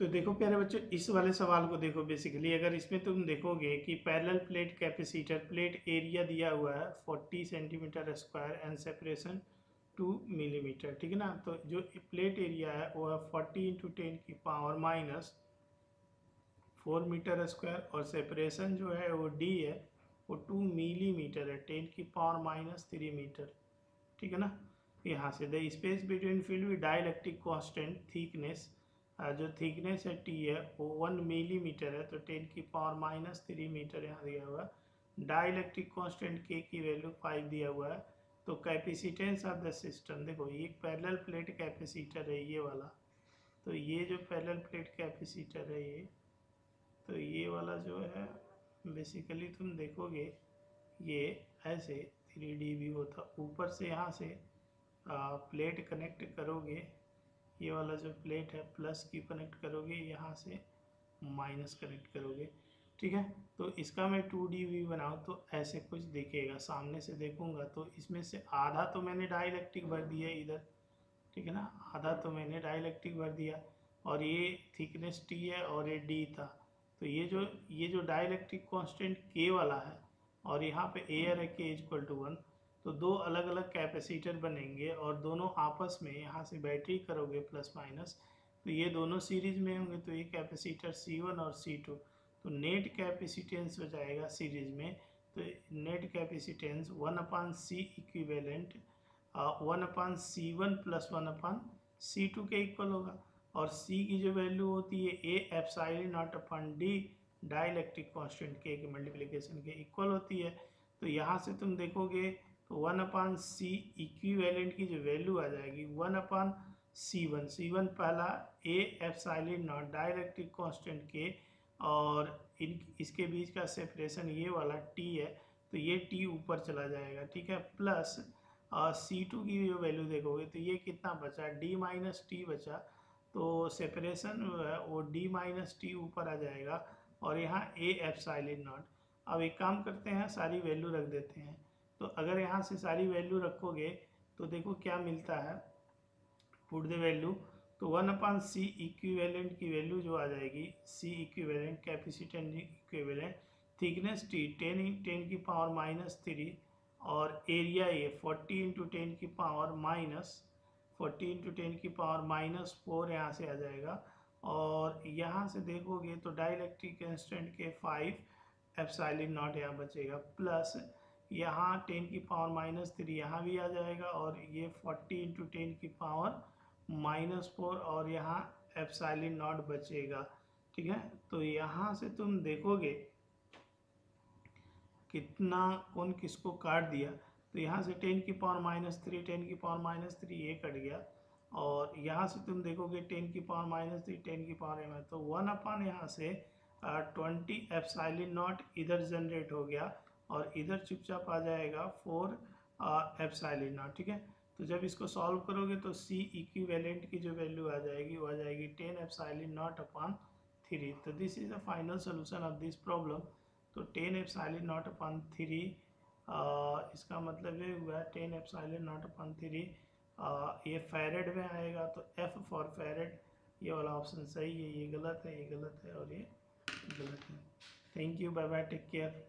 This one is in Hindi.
तो देखो प्यारे बच्चों, इस वाले सवाल को देखो बेसिकली अगर इसमें तुम देखोगे कि parallel plate capacitor plate area दिया हुआ है 40 centimetre square and separation 2 millimetre ठीक है ना? तो जो प्लेट एरिया है, वो है 40 इंटू टेन की power minus four metre square और सेपरेशन जो है, वो डी है, वो टू मिलीमीटर है टेन की पावर माइनस थ्री मीटर ठीक है ना? यहाँ से the space between field with dielectric constant thickness जो थिकनेस है टी है वो वन मिलीमीटर है तो टेन की पावर माइनस थ्री मीटर यहाँ दिया हुआ है। डाइलेक्ट्रिक कांस्टेंट के की वैल्यू फाइव दिया हुआ है तो कैपेसिटेंस ऑफ़ द सिस्टम देखो ये पैरेलल प्लेट कैपेसिटर है ये वाला तो ये जो पैरेलल प्लेट कैपेसिटर है ये तो ये वाला जो है बेसिकली तुम देखोगे ये ऐसे थ्री डी भी होता ऊपर से यहाँ से आ, प्लेट कनेक्ट करोगे ये वाला जो प्लेट है प्लस की कनेक्ट करोगे, यहाँ से माइनस कनेक्ट करोगे, ठीक है? तो इसका मैं टू डी वी बनाऊँ तो ऐसे कुछ दिखेगा, सामने से देखूँगा तो इसमें से आधा तो मैंने डाइलेक्ट्रिक भर दिया इधर, ठीक है ना? आधा तो मैंने डाइलेक्ट्रिक भर दिया और ये थिकनेस टी है और ये डी था। तो ये जो ये जो डाइलेक्ट्रिक कांस्टेंट के वाला है और यहाँ पे एयर है के इक्वल टू वन तो दो अलग अलग कैपेसिटर बनेंगे और दोनों आपस में यहाँ से बैटरी करोगे प्लस माइनस तो ये दोनों सीरीज़ में होंगे तो ये कैपेसिटर C1 और C2 तो नेट कैपेसिटेंस हो जाएगा सीरीज़ में तो net capacitance one upon C equivalent one upon C one plus one upon C two के इक्वल होगा, और C की जो वैल्यू होती है A epsilon naught upon D dielectric constant के मल्टीप्लिकेशन के इक्वल होती है तो यहाँ से तुम देखोगे तो वन अपान सी इक्विवेलेंट की जो वैल्यू आ जाएगी, one upon C one C one पहला A epsilon naught dielectric constant के और इन, इसके बीच का सेपरेशन ये वाला टी है तो ये टी ऊपर चला जाएगा, ठीक है? प्लस सी टू की जो वैल्यू देखोगे तो ये कितना बचा? डी माइनस टी बचा तो सेपरेशन वो डी माइनस टी ऊपर आ जाएगा और यहाँ ए एफ़ साइलिन नॉट अब एक काम करते हैं, सारी वैल्यू रख देते हैं। तो अगर यहाँ से सारी वैल्यू रखोगे तो देखो क्या मिलता है। पुट द वैल्यू तो वन अपान सी इक्विवेलेंट की वैल्यू जो आ जाएगी C equivalent capacitance equivalent thickness T ten ten की पावर माइनस थ्री और area A forty into ten की power minus forty into ten की पावर माइनस फोर यहाँ से आ जाएगा। और यहाँ से देखोगे तो डाइलेक्ट्रिक इंस्टेंट के फाइव एफसाइलिन नॉट यहाँ बचेगा। प्लस यहाँ टेन की पावर माइनस थ्री यहाँ भी आ जाएगा और ये फोर्टी इंटू टेन की पावर माइनस फोर और यहाँ एप्साइलिन नॉट बचेगा। ठीक है? तो यहाँ से तुम देखोगे कितना, कौन किसको काट दिया? तो यहाँ से टेन की पावर माइनस थ्री, टेन की पावर माइनस थ्री ये कट गया और यहाँ से तुम देखोगे टेन की पावर माइनस थ्री, टेन की पावर एम तो वन अपान यहाँ से ट्वेंटी एफ़ साइलिन नॉट इधर जनरेट हो गया। और इधर चुपचाप आ जाएगा फोर एप्साइलिन नॉट, ठीक है? तो जब इसको सॉल्व करोगे तो सी इक्विवेलेंट की जो वैल्यू आ जाएगी, वो आ जाएगी ten epsilon naught upon three. तो this is the final solution of this problem तो ten epsilon naught upon three इसका मतलब ये हुआ ten epsilon naught upon three ये फेरेड में आएगा तो एफ़ फॉर फेरेड, ये वाला ऑप्शन सही है, ये गलत है, ये गलत है और ये गलत है। Thank you bye bye take care